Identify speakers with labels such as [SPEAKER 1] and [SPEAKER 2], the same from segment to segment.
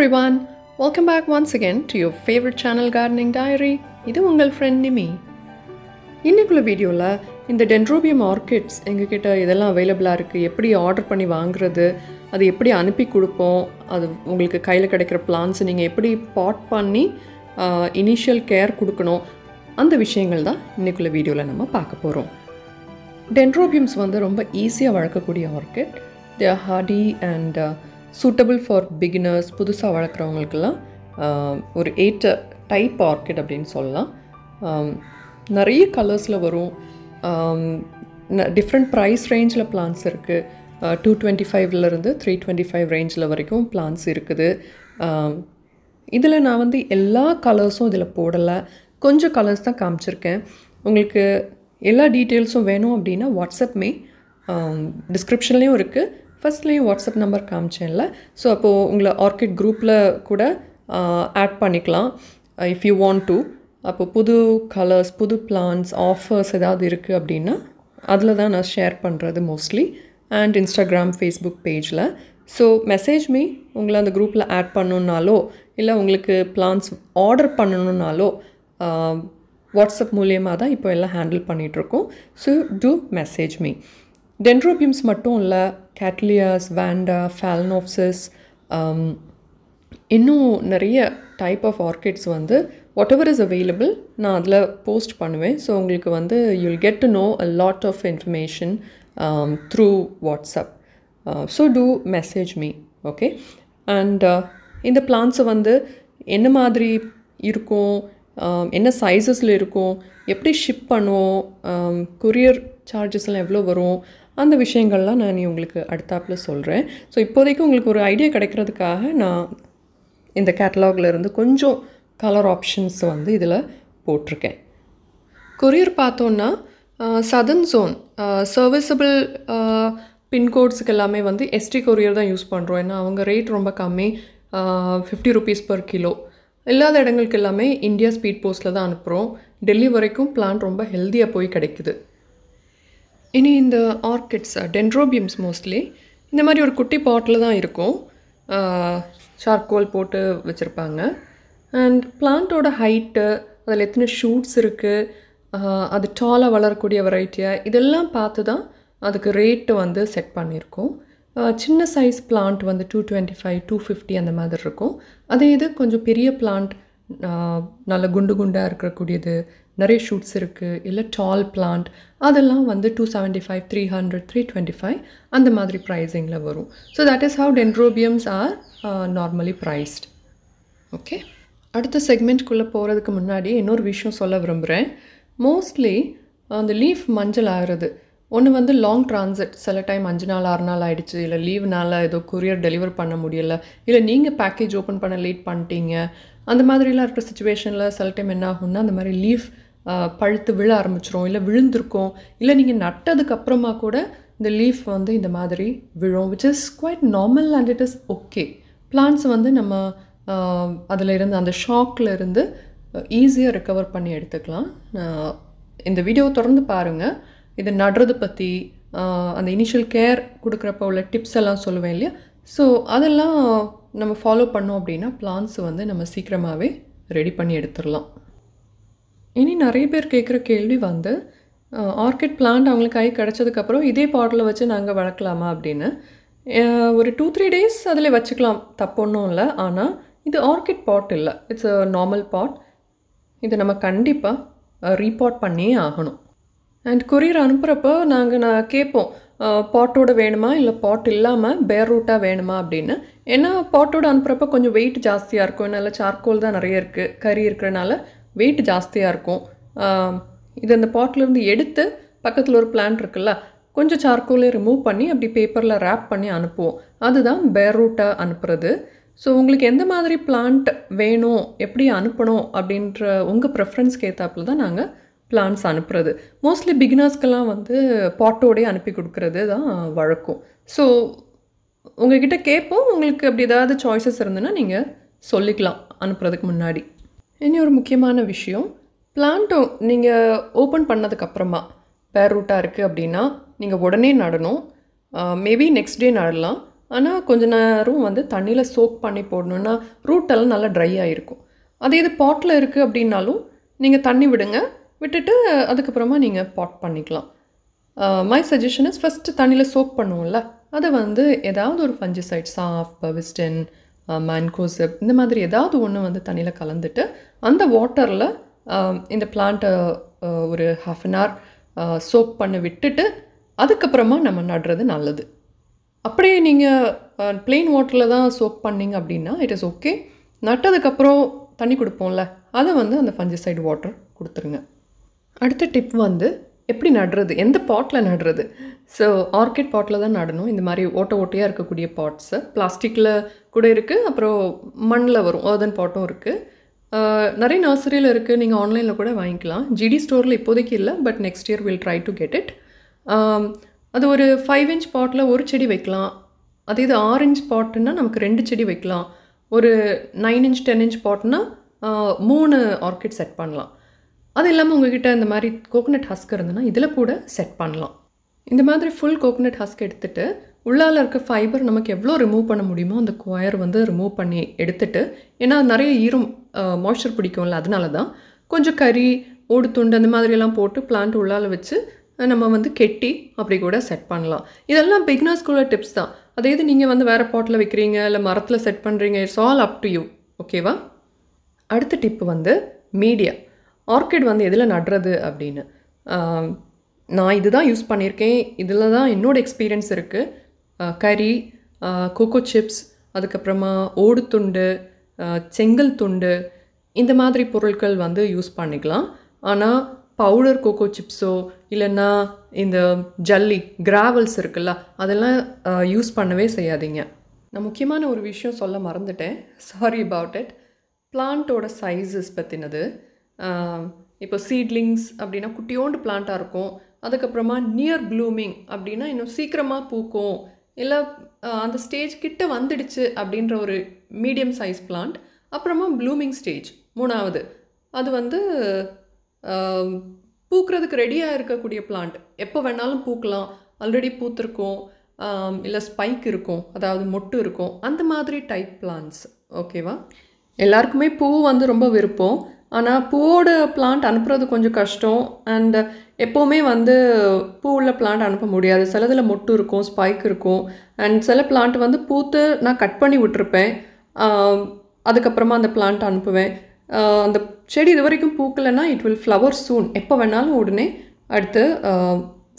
[SPEAKER 1] everyone, welcome back once again to your favorite channel Gardening Diary. இது உங்கள் friend நிமி இன்னைக்குள்ள வீடியோவில் இந்த டென்ட்ரோபியம் ஆர்கிட்ஸ் எங்ககிட்ட இதெல்லாம் அவைலபிளாக இருக்குது எப்படி ஆர்டர் பண்ணி வாங்குறது அது எப்படி அனுப்பி கொடுப்போம் அது உங்களுக்கு கையில் கிடைக்கிற பிளான்ஸ் நீங்கள் எப்படி பாட் பண்ணி இனிஷியல் கேர் கொடுக்கணும் அந்த விஷயங்கள் தான் இன்றைக்குள்ள வீடியோவில் நம்ம பார்க்க போகிறோம் டென்ட்ரோபியம்ஸ் வந்து ரொம்ப ஈஸியாக வளர்க்கக்கூடிய orchid they hardy and suitable for beginners புதுசாக வளர்க்குறவங்களுக்கெல்லாம் ஒரு எயிட் டைப் ஆர்கிட் அப்படின்னு சொல்லலாம். நிறைய கலர்ஸில் வரும். டிஃப்ரெண்ட் ப்ரைஸ் ரேஞ்சில் பிளான்ஸ் இருக்குது டூ டுவெண்ட்டி ஃபைவ்லேருந்து த்ரீ டுவெண்ட்டி ஃபைவ் ரேஞ்சில் வரைக்கும் பிளான்ஸ் இருக்குது. இதில் நான் வந்து எல்லா கலர்ஸும் இதில் போடலை. கொஞ்சம் கலர்ஸ் தான் காமிச்சிருக்கேன். உங்களுக்கு எல்லா டீட்டெயில்ஸும் வேணும் அப்படின்னா வாட்ஸ்அப் மே டிஸ்கிரிப்ஷன்லேயும் இருக்குது ஃபஸ்ட்லேயும் வாட்ஸ்அப் நம்பர் காமிச்சேன்ல. ஸோ அப்போது உங்களை ஆர்கிட் குரூப்பில் கூட ஆட் பண்ணிக்கலாம். இஃப் யூ வாண்ட் டு அப்போ புது கலர்ஸ் புது பிளான்ஸ் ஆஃபர்ஸ் ஏதாவது இருக்குது அப்படின்னா அதில் தான் நான் ஷேர் பண்ணுறது மோஸ்ட்லி அண்ட் இன்ஸ்டாகிராம் ஃபேஸ்புக் பேஜில் ஸோ மெசேஜ் மீ உங்களை அந்த குரூப்பில் ஆட் பண்ணணுன்னாலோ இல்லை உங்களுக்கு பிளான்ஸ் ஆர்டர் பண்ணணுன்னாலோ வாட்ஸ்அப் மூலியமாக தான் இப்போ எல்லாம் ஹேண்டில் பண்ணிகிட்ருக்கோம் so do message me dendrobiums மட்டும் இல்லை கேட்லியாஸ் வேண்டா ஃபால்னோப்சிஸ் இன்னும் நிறைய டைப் ஆஃப் ஆர்கிட்ஸ் வந்து வாட் எவர் இஸ் அவைலபிள் நான் அதில் போஸ்ட் பண்ணுவேன். ஸோ உங்களுக்கு வந்து you'll get to know a lot of information through WhatsApp so do message me okay and இந்த பிளான்ஸை வந்து என்ன மாதிரி இருக்கும் um, என்ன சைஸஸில் இருக்கும் எப்படி ஷிப் பண்ணுவோம் கொரியர் um, சார்ஜஸ்லாம் எவ்வளோ வரும் அந்த விஷயங்கள்லாம் நான் உங்களுக்கு அடுத்தாப்பில் சொல்கிறேன் ஸோ இப்போதைக்கு உங்களுக்கு ஒரு ஐடியா கிடைக்கிறதுக்காக நான் இந்த கேட்டலாகில் இருந்து கொஞ்சம் கலர் ஆப்ஷன்ஸ் வந்து இதில் போட்டிருக்கேன். கொரியர் பார்த்தோன்னா சதர்ன் ஜோன் சர்வீசபிள் பின்கோட்ஸுக்கு எல்லாமே வந்து எஸ்டி கொரியர் தான் யூஸ் பண்ணுறோம் ஏன்னா அவங்க ரேட் ரொம்ப கம்மி ஃபிஃப்டி ருபீஸ் பர் கிலோ இல்லாத இடங்களுக்கு எல்லாமே இந்தியா ஸ்பீட் போஸ்ட்டில் தான் அனுப்புகிறோம் டெல்லி வரைக்கும் பிளான் ரொம்ப ஹெல்த்தியாக போய் கிடைக்குது. இனி இந்த ஆர்கிட்ஸ் டென்ட்ரோபியம்ஸ் மோஸ்ட்லி இந்த மாதிரி ஒரு குட்டி பாட்டில் தான் இருக்கும். சார்கோல் போட்டு வச்சுருப்பாங்க. அண்ட் பிளான்ட்டோட ஹைட்டு அதில் எத்தனை ஷூட்ஸ் இருக்குது அது டாலாக வளரக்கூடிய வெரைட்டியாக இதெல்லாம் பார்த்து தான் அதுக்கு ரேட்டு வந்து செட் பண்ணியிருக்கோம். சின்ன சைஸ் பிளான்ட் வந்து two twenty five to fifty அந்த மாதிரி இருக்கும். அதே இது கொஞ்சம் பெரிய பிளான்ட் நல்ல குண்டு குண்டாக இருக்கக்கூடியது. நிறைய ஷூட்ஸ் இருக்குது இல்லை டால் பிளான்ட் அதெல்லாம் வந்து two seventy five three hundred three twenty five அந்த மாதிரி ப்ரைஸிங்கில் வரும். So that is how dendrobiums are normally priced okay அடுத்த செக்மெண்ட்குள்ளே போகிறதுக்கு முன்னாடி இன்னொரு விஷயம் சொல்ல விரும்புகிறேன் மோஸ்ட்லி அந்த லீஃப் மஞ்சள் ஆகிறது. ஒன்று வந்து லாங் ட்ரான்சிட் சில டைம் அஞ்சு நாள் ஆறு நாள் ஆகிடுச்சு இல்லை லீவ்னால் ஏதோ கொரியர் டெலிவர் பண்ண முடியல. இல்லை நீங்கள் பேக்கேஜ் ஓப்பன் பண்ண லேட் பண்ணிட்டீங்க. அந்த மாதிரிலாம் இருக்கிற சுச்சுவேஷனில் சில டைம் என்ன ஆகும்னா அந்த மாதிரி லீஃப் பழுத்து விழ ஆரம்பிச்சிரும். இல்லை விழுந்திருக்கும். இல்லை நீங்கள் நட்டதுக்கு அப்புறமா கூட இந்த லீஃப் வந்து இந்த மாதிரி விழும் which is quite normal and it is okay plants வந்து நம்ம அதில் இருந்து அந்த ஷாக்கில் இருந்து ஈஸியாக ரெக்கவர் பண்ணி எடுத்துக்கலாம். இந்த வீடியோவை தொடர்ந்து பாருங்கள் இது நடுறது பற்றி அந்த இனிஷியல் கேர் கொடுக்குறப்ப உள்ள டிப்ஸ் எல்லாம் சொல்லுவேன் இல்லையா? ஸோ அதெல்லாம் நம்ம ஃபாலோ பண்ணோம் அப்படின்னா பிளான்ஸ் வந்து நம்ம சீக்கிரமாகவே ரெடி பண்ணி எடுத்துடலாம். இனி நிறைய பேர் கேட்குற கேள்வி வந்து ஆர்கிட் பிளான்ட் அவங்களுக்கு கை கிடச்சதுக்கப்புறம் இதே பாட்டில் வச்சு நாங்கள் வளர்க்கலாமா அப்படின்னு. ஒரு டூ த்ரீ டேஸ் அதில் வச்சுக்கலாம். தப்பு ஒன்றும் இல்லை. ஆனால் இது ஆர்கிட் பாட் இல்லை. இட்ஸ் அ நார்மல் பாட் இது நம்ம கண்டிப்பாக ரீபாட் பண்ணியே ஆகணும். அண்ட் கொரியர் அனுப்புகிறப்போ நாங்கள் நான் கேட்போம் பாட்டோட வேணுமா? இல்லை பாட் இல்லாமல் பேர் ரூட்டாக வேணுமா? அப்படின்னு. ஏன்னா பாட்டோட அனுப்புகிறப்ப கொஞ்சம் வெயிட் ஜாஸ்தியாக இருக்கும். என்னால் சார்கோல் தான் நிறைய இருக்குது கறி இருக்கிறனால வெயிட் ஜாஸ்தியாக இருக்கும். இது அந்த பாட்டிலேருந்து எடுத்து பக்கத்தில் ஒரு பிளான்ட் இருக்குல்ல கொஞ்சம் சார்கோலே ரிமூவ் பண்ணி அப்படி பேப்பரில் ரேப் பண்ணி அனுப்புவோம். அதுதான் பேர் ரூட்டாக அனுப்புறது. ஸோ உங்களுக்கு எந்த மாதிரி பிளான்ட் வேணும்? எப்படி அனுப்பணும்? அப்படின்ற உங்கள் ப்ரெஃபரன்ஸ்க்கு ஏற்றாப்புல தான் நாங்கள் பிளான்ஸ் அனுப்புறது. மோஸ்ட்லி பிகினர்ஸ்க்கெல்லாம் வந்து பாட்டோடே அனுப்பி கொடுக்கறது தான் வழக்கம். ஸோ உங்ககிட்ட கேட்போம் உங்களுக்கு அப்படி ஏதாவது சாய்ஸஸ் இருந்ததுன்னா நீங்கள் சொல்லிக்கலாம் அனுப்புறதுக்கு முன்னாடி. இனி ஒரு முக்கியமான விஷயம். பிளான்ட்டும் நீங்கள் ஓப்பன் பண்ணதுக்கப்புறமா பேர் ரூட்டாக இருக்குது அப்படின்னா நீங்கள் உடனே நடணும். மேபி நெக்ஸ்ட் டே நடலாம். ஆனால் கொஞ்ச நேரம் வந்து தண்ணியில் சோக் பண்ணி போடணுன்னா ரூட்டெல்லாம் நல்லா ட்ரை ஆகிருக்கும் அதே இது பாட்டில் இருக்குது அப்படின்னாலும் நீங்கள் தண்ணி விடுங்க. விட்டுட்டு அதுக்கப்புறமா நீங்கள் பாட் பண்ணிக்கலாம். மை சஜஷன் இஸ் ஃபஸ்ட்டு தண்ணியில் சோக் பண்ணுவோம்ல அதை வந்து ஏதாவது ஒரு ஃபஞ்சிசைட் சாஃப் பவிஸ்டன் மேன்கோசிப் இந்த மாதிரி ஏதாவது ஒன்று வந்து தண்ணியில் கலந்துட்டு அந்த வாட்டரில் இந்த பிளான்ட்டை ஒரு ஹாஃப் அன் ஹவர் சோக் பண்ண விட்டுட்டு அதுக்கப்புறமா நம்ம நடுறது நல்லது. அப்படியே நீங்கள் ப்ளெயின் வாட்டரில் தான் சோக் பண்ணீங்க அப்படின்னா இட் இஸ் ஓகே நட்டதுக்கப்புறம் தண்ணி கொடுப்போம்ல அதை வந்து அந்த ஃபஞ்சிசைடு வாட்டர் கொடுத்துருங்க. அடுத்த டிப் வந்து எப்படி நடுறது? எந்த பாட்டில் நடுறது? ஸோ ஆர்கிட் பாட்டில் தான் நடணும். இந்த மாதிரி ஓட்ட ஓட்டையாக இருக்கக்கூடிய பாட்ஸு பிளாஸ்டிக்கில் கூட இருக்குது அப்புறம் மண்ணில் வரும். ஓதன் பாட்டும் இருக்குது நிறைய நர்சரியில் இருக்குது நீங்கள் ஆன்லைனில் கூட வாங்கிக்கலாம். ஜிடி ஸ்டோரில் இப்போதைக்கு இல்லை but next year will try to get it அது ஒரு ஃபைவ் இன்ச் பாட்டில் ஒரு செடி வைக்கலாம். அதே இது ஆறு இன்ச் பாட்டுன்னா நமக்கு ரெண்டு செடி வைக்கலாம். ஒரு நைன் இன்ச் டென் இன்ச் பாட்னா மூணு ஆர்கிட் செட் பண்ணலாம். அது இல்லாமல் உங்ககிட்ட இந்த மாதிரி கோகனட் ஹஸ்க் இருந்ததுன்னா இதில் கூட செட் பண்ணலாம். இந்த மாதிரி ஃபுல் கோகனட் ஹஸ்க் எடுத்துகிட்டு உள்ளால் இருக்க ஃபைபர் நமக்கு எவ்வளோ ரிமூவ் பண்ண முடியுமோ அந்த கொயர் வந்து ரிமூவ் பண்ணி எடுத்துட்டு ஏன்னா நிறைய ஈரம் மாய்ச்சர் பிடிக்கும்ல அதனால தான் கொஞ்சம் கறி ஓடு துண்டு அந்த மாதிரியெல்லாம் போட்டு பிளான்ட் உள்ளால் வச்சு நம்ம வந்து கெட்டி அப்படி கூட செட் பண்ணலாம். இதெல்லாம் பிக்னர்ஸ்குள்ள டிப்ஸ் தான். அதே இது நீங்கள் வந்து வேறு பாட்டில் வைக்கிறீங்க இல்லை மரத்தில் செட் பண்ணுறீங்க it's all up to you ஓகேவா அடுத்த டிப்பு வந்து மீடியா ஆர்கிட் வந்து எதில் நடுறது அப்படின்னு. நான் இது தான் யூஸ் பண்ணியிருக்கேன். இதில் தான் என்னோடய எக்ஸ்பீரியன்ஸ் இருக்குது கறி கோகோ சிப்ஸ் அதுக்கப்புறமா ஓடு துண்டு செங்கல் துண்டு இந்த மாதிரி பொருட்கள் வந்து யூஸ் பண்ணிக்கலாம். ஆனால் பவுடர் கோகோ சிப்ஸோ இல்லைன்னா இந்த ஜல்லி கிராவல்ஸ் இருக்குல்ல அதெல்லாம் யூஸ் பண்ணவே செய்யாதீங்க. நான் முக்கியமான ஒரு விஷயம் சொல்ல மறந்துட்டேன். சாரி அபவுட் இட் பிளான்ட்டோட சைஸஸ் பற்றினது இப்போ சீட்லிங்ஸ் அப்படின்னா குட்டியோண்டு பிளான்ட்டாக இருக்கும். அதுக்கப்புறமா நியர் ப்ளூமிங் அப்படின்னா இன்னும் சீக்கிரமாக பூக்கும். இல்லை அந்த ஸ்டேஜ் கிட்ட வந்துடுச்சு அப்படின்ற ஒரு மீடியம் சைஸ் பிளான்ட் அப்புறமா ப்ளூமிங் ஸ்டேஜ் மூணாவது. அது வந்து பூக்கிறதுக்கு ரெடியாக இருக்கக்கூடிய பிளான்ட் எப்போ வேணாலும் பூக்கலாம். ஆல்ரெடி பூத்திருக்கும். இல்லை ஸ்பைக் இருக்கும். அதாவது மொட்டு இருக்கும். அந்த மாதிரி டைப் பிளான்ஸ் ஓகேவா எல்லாருக்குமே பூ வந்து ரொம்ப விருப்பம். ஆனால் பூவோட பிளான்ட் அனுப்புறது கொஞ்சம் கஷ்டம். அண்ட் எப்போவுமே வந்து பூ உள்ள பிளான்ட் அனுப்ப முடியாது. சிலதில் மொட்டு இருக்கும் ஸ்பைக் இருக்கும். அண்ட் சில பிளான்ட் வந்து பூத்து நான் கட் பண்ணி விட்டுருப்பேன். அதுக்கப்புறமா அந்த பிளான்ட் அனுப்புவேன். அந்த செடி இது வரைக்கும் பூக்கலைன்னா இட் வில் ஃப்ளவர் சூன் எப்போ வேணாலும் உடனே அடுத்து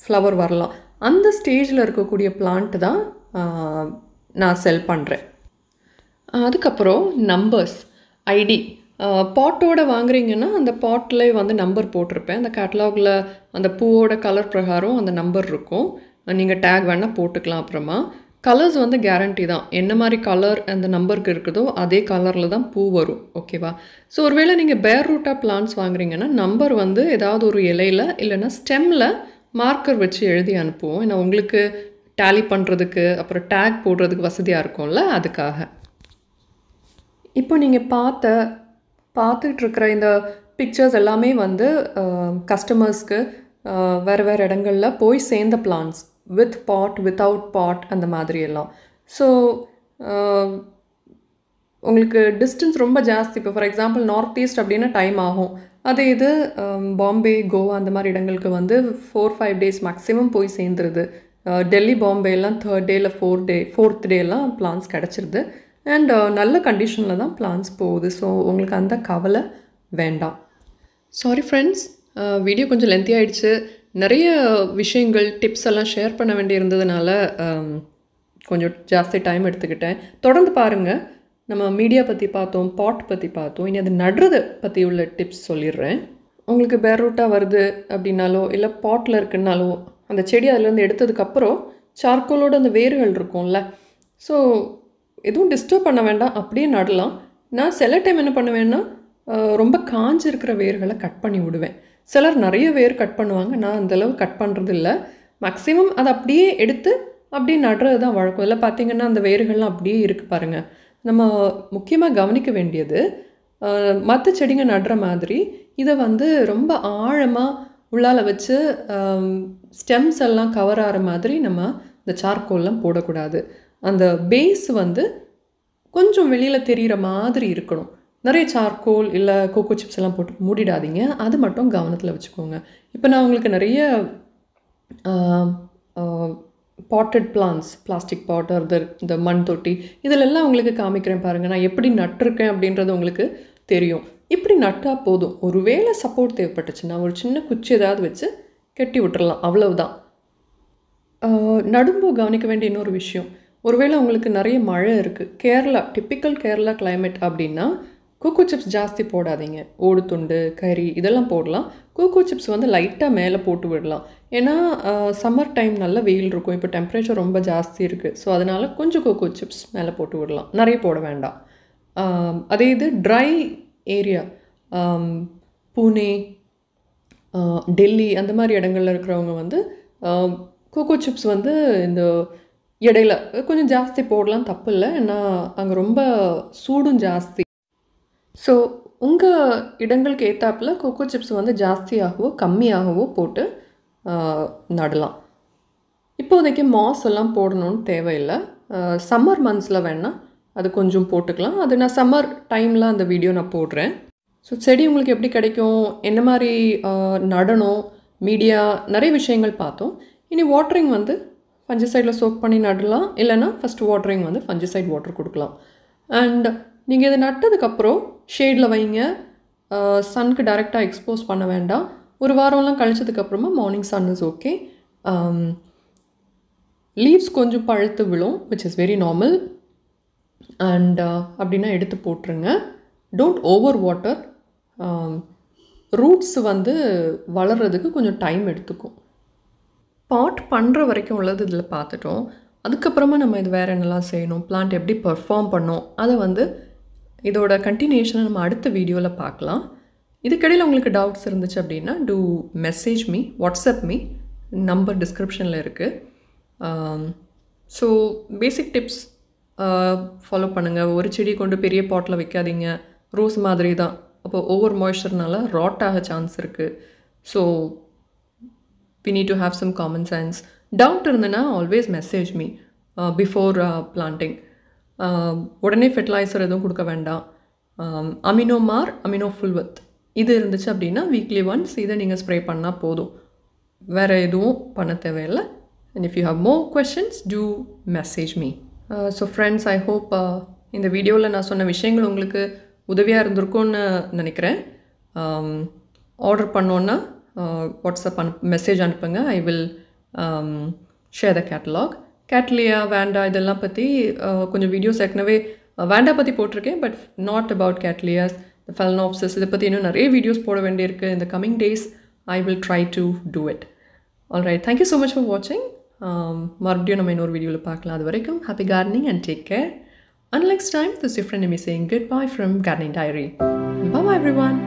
[SPEAKER 1] ஃப்ளவர் வரலாம். அந்த ஸ்டேஜில் இருக்கக்கூடிய பிளான்ட்டு தான் நான் செல் பண்ணுறேன் அதுக்கப்புறம் நம்பர்ஸ் ஐடி பாட்டோட வாங்குறீங்கன்னா அந்த பாட்டில் வந்து நம்பர் போட்டிருப்பேன். அந்த கேட்டலாகில் அந்த பூவோட கலர் பிரகாரம் அந்த நம்பர் இருக்கும். நீங்கள் டேக் வேணால் போட்டுக்கலாம் அப்புறமா. கலர்ஸ் வந்து கேரண்டி தான். என்ன மாதிரி கலர் அந்த நம்பருக்கு இருக்குதோ அதே கலரில் தான் பூ வரும். ஓகேவா ஸோ ஒருவேளை நீங்கள் பேர் ரூட்டாக பிளான்ஸ் வாங்குறீங்கன்னா நம்பர் வந்து ஏதாவது ஒரு இலையில் இல்லைன்னா ஸ்டெம்மில் மார்க்கர் வச்சு எழுதி அனுப்புவோம். ஏன்னா உங்களுக்கு டேலி பண்ணுறதுக்கு அப்புறம் டேக் போடுறதுக்கு வசதியாக இருக்கும்ல அதுக்காக. இப்போ நீங்கள் பார்த்த பார்த்துட்ருக்கிற இந்த பிக்சர்ஸ் எல்லாமே வந்து கஸ்டமர்ஸ்க்கு வேறு வேறு இடங்களில் போய் சேர்ந்த plants with pot without pot அந்த மாதிரி எல்லாம். ஸோ உங்களுக்கு டிஸ்டன்ஸ் ரொம்ப ஜாஸ்தி. இப்போ ஃபார் எக்ஸாம்பிள் நார்த் ஈஸ்ட் அப்படின்னா டைம் ஆகும். அதே இது பாம்பே கோவா அந்த மாதிரி இடங்களுக்கு வந்து ஃபோர் ஃபைவ் டேஸ் மேக்ஸிமம் போய் சேர்ந்துருது. டெல்லி பாம்பே எல்லாம் தேர்ட் டேயில் ஃபோர் டே ஃபோர்த் டேலாம் பிளான்ஸ் கிடச்சிருது. அண்ட் uh, நல்ல கண்டிஷனில் தான் பிளான்ஸ் போகுது. ஸோ உங்களுக்கு அந்த கவலை வேண்டாம். சாரி ஃப்ரெண்ட்ஸ் வீடியோ கொஞ்சம் லென்த்தி ஆகிடுச்சு நிறைய விஷயங்கள் டிப்ஸ் எல்லாம் ஷேர் பண்ண வேண்டியிருந்ததுனால um, கொஞ்சம் ஜாஸ்தி டைம் எடுத்துக்கிட்டேன். தொடர்ந்து பாருங்கள் நம்ம மீடியா பற்றி பார்த்தோம் பாட் பற்றி பார்த்தோம். இனி அது நடுறதை பற்றி உள்ள டிப்ஸ் சொல்லிடுறேன். உங்களுக்கு பேர் ரூட்டாக வருது அப்படின்னாலோ இல்லை பாட்டில் இருக்குன்னாலோ அந்த செடி அதுலேருந்து எடுத்ததுக்கப்புறம் சார்கோலோட அந்த வேர்கள் இருக்கும்ல. ஸோ எதுவும் டிஸ்டர்ப் பண்ண வேண்டாம் அப்படியே நடலாம். நான் சில டைம் என்ன பண்ணுவேன்னா ரொம்ப காஞ்சிருக்கிற வேர்களை கட் பண்ணி விடுவேன். சிலர் நிறைய வேர் கட் பண்ணுவாங்க. நான் அந்தளவு கட் பண்ணுறது இல்லை மேக்ஸிமம் அதை அப்படியே எடுத்து அப்படியே நடுறது தான் வழக்கம். இல்லை பார்த்திங்கன்னா அந்த வேர்கள்லாம் அப்படியே இருக்குது பாருங்கள் நம்ம முக்கியமாக கவனிக்க வேண்டியது மற்ற செடிங்க நடுற மாதிரி இதை வந்து ரொம்ப ஆழமாக உள்ளால் வச்சு ஸ்டெம்ஸ் எல்லாம் கவர் ஆகிற மாதிரி நம்ம இந்த சார்கோல்லாம் போடக்கூடாது. அந்த பேஸ் வந்து கொஞ்சம் வெளியில் தெரிகிற மாதிரி இருக்கணும். நிறைய சார்கோல் இல்லை கோகோ சிப்ஸ் எல்லாம் போட்டு மூடிடாதீங்க. அது மட்டும் கவனத்தில் வச்சுக்கோங்க. இப்போ நான் உங்களுக்கு நிறைய பாட்டட் பிளான்ஸ் பிளாஸ்டிக் பாட் அது இந்த மண் தொட்டி இதிலெல்லாம் உங்களுக்கு காமிக்கிறேன் பாருங்கள் நான் எப்படி நட்டிருக்கேன் அப்படின்றது உங்களுக்கு தெரியும். இப்படி நட்டால் போதும். ஒரு வேளை சப்போர்ட் தேவைப்பட்டுச்சுன்னா ஒரு சின்ன குச்சி ஏதாவது வச்சு கட்டி விட்டுறலாம். அவ்வளவுதான். நடும்போ கவனிக்க வேண்டிய இன்னொரு விஷயம். ஒருவேளை உங்களுக்கு நிறைய மழை இருக்குது கேரளா டிப்பிக்கல் கேரளா கிளைமேட் அப்படின்னா கூக்கோ சிப்ஸ் ஜாஸ்தி போடாதீங்க. ஓடு துண்டு கறி இதெல்லாம் போடலாம். கோகோ சிப்ஸ் வந்து லைட்டாக மேலே போட்டு விடலாம். ஏன்னா சம்மர் டைம் நல்ல வெயில் இருக்கும். இப்போ டெம்பரேச்சர் ரொம்ப ஜாஸ்தி இருக்குது ஸோ அதனால் கொஞ்சம் கோகோ சிப்ஸ் மேலே போட்டு விடலாம். நிறைய போட வேண்டாம். அதே இது ட்ரை ஏரியா பூனே டெல்லி அந்த மாதிரி இடங்கள்ல இருக்கிறவங்க வந்து கோகோ சிப்ஸ் வந்து இந்த இடையில. கொஞ்சம் ஜாஸ்தி போடலாம் தப்பு இல்லை ஏன்னா அங்கே ரொம்ப சூடும் ஜாஸ்தி. ஸோ உங்கள் இடங்களுக்கு ஏற்றாப்புல கொக்கோ சிப்ஸ் வந்து ஜாஸ்தியாகவோ கம்மியாகவோ போட்டு நடலாம். இப்போதைக்கு மாஸ் எல்லாம் போடணும்னு தேவையில்லை. சம்மர் மந்த்ஸில் வேணால் அது கொஞ்சம் போட்டுக்கலாம். அது நான் சம்மர் டைமில் அந்த வீடியோ நான் போடுறேன். ஸோ செடி உங்களுக்கு எப்படி கிடைக்கும்? என்ன மாதிரி நடணும்? மீடியா நிறைய விஷயங்கள் பார்த்தோம். இனி வாட்டரிங் வந்து ஃபஞ்சசைடில் சோக் பண்ணி நடலாம். இல்லைனா ஃபஸ்ட் வாட்டரிங் வந்து ஃபஞ்சசைட் வாட்டர் கொடுக்கலாம். அண்ட் நீங்கள் இதை நட்டதுக்கப்புறம் ஷேடில் வைங்க. சனுக்கு டைரெக்டாக எக்ஸ்போஸ் பண்ண வேண்டாம். ஒரு வாரம்லாம் கழிச்சதுக்கப்புறமா morning sun is okay leaves கொஞ்சம் பழுத்து விழும் which is very normal and அப்படின்னா எடுத்து போட்டுருங்க. டோன்ட் ஓவர் வாட்டர் ரூட்ஸ் வந்து வளர்கிறதுக்கு கொஞ்சம் டைம் எடுத்துக்கும். பாட் பண்ணுற வரைக்கும் உள்ளது இதில் பார்த்துட்டோம். அதுக்கப்புறமா நம்ம இது வேறு என்னெல்லாம் செய்யணும்? பிளான்ட் எப்படி பர்ஃபார்ம் பண்ணோம்? அதை வந்து இதோட கண்டினியூஷனை நம்ம அடுத்த வீடியோவில் பார்க்கலாம். இதுக்கிடையில் உங்களுக்கு டவுட்ஸ் இருந்துச்சு அப்படின்னா do message me WhatsApp me number டிஸ்கிரிப்ஷனில் இருக்குது ஸோ பேசிக் டிப்ஸ் ஃபாலோ பண்ணுங்கள் ஒரு செடி கொண்டு பெரிய பாட்டில் வைக்காதீங்க. ரோஸ் மாதிரி தான். அப்போ ஓவர் மாய்ஸ்சர்னால ராட் ஆக சான்ஸ் இருக்குது so we need to have some common sense doubt இருந்ததுன்னா always message me before planting உடனே ஃபெர்டிலைசர் எதுவும் கொடுக்க வேண்டாம். அமினோ மார் அமினோ ஃபுல்வத் இது இருந்துச்சு அப்படின்னா வீக்லி ஒன்ஸ் இதை நீங்கள் ஸ்ப்ரே பண்ணால் போதும். வேறு எதுவும் பண்ண தேவையில்லை. And if you have more questions do message me so friends I hope இந்த வீடியோவில் நான் சொன்ன விஷயங்கள் உங்களுக்கு உதவியாக இருந்திருக்கும்னு நினைக்கிறேன். Um, ஆர்டர் பண்ணோன்னா வாட்ஸ்அப் அனுப் மெசேஜ் அனுப்புங்க. I will share the catalogue cattleya vanda இதெல்லாம் பற்றி கொஞ்சம் வீடியோஸ் ஏற்கனவே வேண்டா பற்றி போட்டிருக்கேன் but not about cattleyas phalaenopsis இதை பற்றி இன்னும் நிறைய வீடியோஸ் போட வேண்டியிருக்கு. இந்த coming days I will try to do it all right thank you so much for வாட்சிங் மறுபடியும் நம்ம இன்னொரு வீடியோவில் பார்க்கலாம். அது வரைக்கும் happy gardening and take care and next time this different friend saying good bye from gardening diary bye everyone